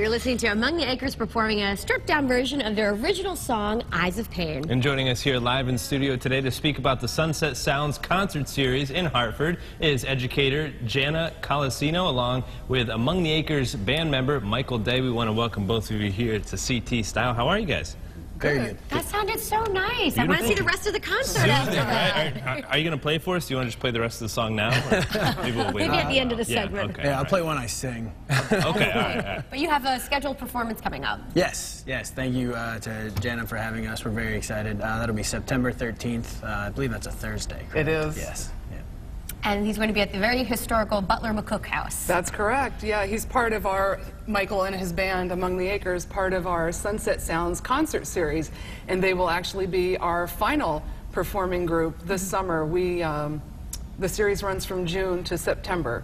listening to Among the Acres performing a stripped down version of their original song, Eyes of Pain. And joining us here live in studio today to speak about the Sunset Sounds concert series in Hartford is educator Jana Colasino along with Among the Acres band member Michael Day. We want to welcome both of you here to CT Style. How are you guys? Very good. That sounded so nice. I want to see the rest of the concert after that. Are, are- are you going to play for us? Do you want to just play the rest of the song now? Maybe, we'll wait Maybe at the end of the Yeah, segment. okay, Yeah, all I'll right. play when I sing. Okay, all right, all right. But you have a scheduled performance coming up. yes, yes. Thank you uh, to Jana for having us. We're very excited. Uh, that'll be September 13th. Uh, I believe that's a Thursday. correct? It is. Yes. Yeah. And he's going to be at the very historical Butler McCook House. That's correct. Yeah, he's part of our, Michael and his band, Among the Acres, part of our Sunset Sounds concert series. And they will actually be our final performing group this summer. We, um, the series runs from June to September.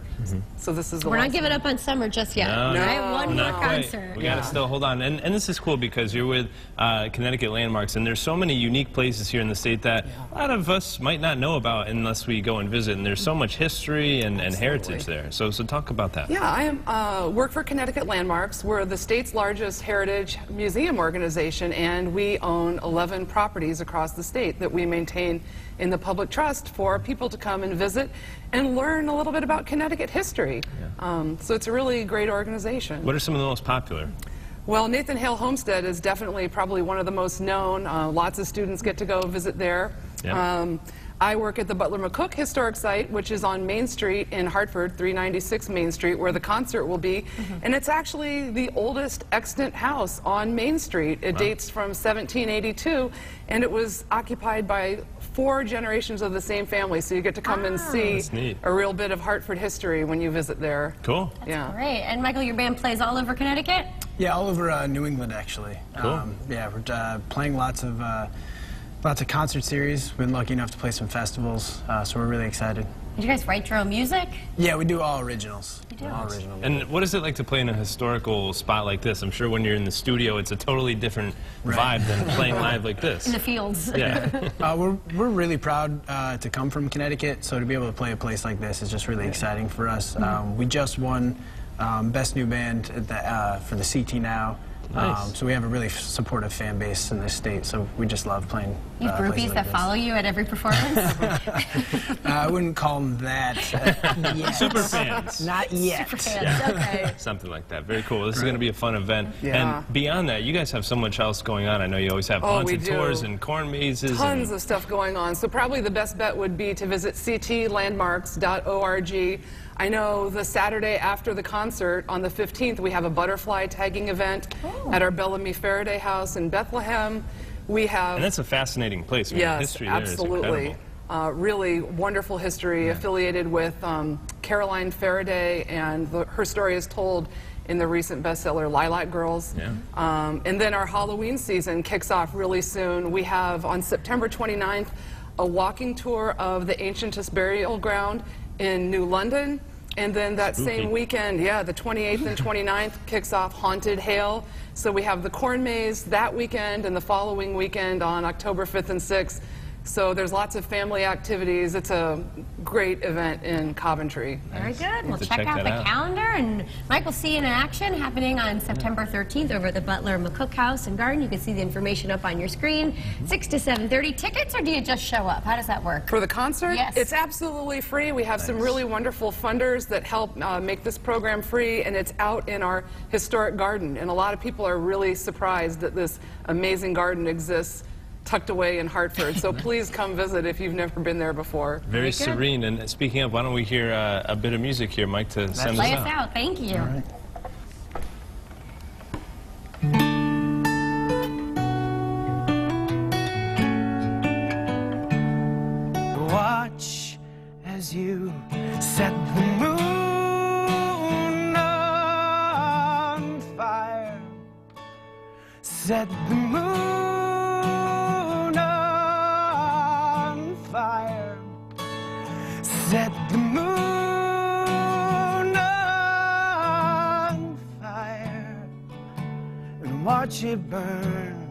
So this is the We're not last giving up on summer just yet. No, Right? no, One more Not quite. concert. We got to still hold on. And, and this is cool because you're with uh, Connecticut Landmarks, and there's so many unique places here in the state that a lot of us might not know about unless we go and visit. And there's so much history and, and heritage there. So, so talk about that. Yeah, I am, uh, work for Connecticut Landmarks. We're the state's largest heritage museum organization, and we own 11 properties across the state that we maintain in the public trust for people to come and visit and learn a little bit about Connecticut history. Um, so it's a really great organization. What are some of the most popular? Well, Nathan Hale Homestead is definitely probably one of the most known. Uh, lots of students get to go visit there. Yeah. Um, I work at the Butler McCook Historic Site, which is on Main Street in Hartford, 396 Main Street, where the concert will be. And it's actually the oldest extant house on Main Street. It dates from 1782, and it was occupied by four generations of the same family. So you get to come and see a real bit of Hartford history when you visit there. Cool. yeah. Great. And Michael, your band plays all over Connecticut? Yeah, all over uh, New England, actually. Cool. yeah, we're uh, playing lots of uh, lots of concert series. Been lucky enough to play some festivals, uh, so we're really excited. Did you guys write your own music? Yeah, we do all originals. You do? All original. And what is it like to play in a historical spot like this? I'm sure when you're in the studio, it's a totally different Right. vibe than playing live like this. In the fields. Yeah. Uh, we're, we're really proud uh, to come from Connecticut, so to be able to play a place like this is just really exciting for us. Um, we just won um, Best New Band at the, uh, for the CT Now. Nice. Um, so we have a really supportive fan base in this state, so we just love playing. You uh, have places groupies like that follow you at every performance? Uh, I wouldn't call them that uh, yet. Super fans. Not yet. Super Fans, Okay. Something like that. Very cool. This is going to be a fun event. Yeah. And beyond that, you guys have so much else going on. I know you always have Oh, haunted tours and corn mazes. Tons and, of stuff going on. So probably the best bet would be to visit ctlandmarks.org. I know the Saturday after the concert on the 15th, we have a butterfly tagging event Oh. At our Bellamy Ferriday House in Bethlehem. We have and that's a fascinating place. I mean, yes, history absolutely. Uh, really wonderful history affiliated with um, Caroline Ferriday, and the, her story is told in the recent bestseller Lilac Girls. Yeah. Um, and then our Halloween season kicks off really soon. We have on September 29th a walking tour of the Antientest burial ground in New London. And then that Spooky. same weekend, yeah, the 28th and 29th kicks off Haunted Hale. So we have the Corn Maze that weekend and the following weekend on October 5th and 6th. So there's lots of family activities. It's a great event in Coventry. Very good. We'll check, check out the out. calendar. And Mike will see you in action happening on September 13th over at the Butler McCook House and Garden. You can see the information up on your screen. 6 to 7.30 tickets, or do you just show up? How does that work? For the concert, Yes. it's absolutely free. We have some really wonderful funders that help uh, make this program free, and it's out in our historic garden. And a lot of people are really surprised that this amazing garden exists tucked away in Hartford. So please come visit if you've never been there before. Very good. serene. And speaking of, why don't we hear uh, a bit of music here, Mike, to send Play us us out? out. Thank you. Watch as you set the moon on fire. Set the moon watch it burn.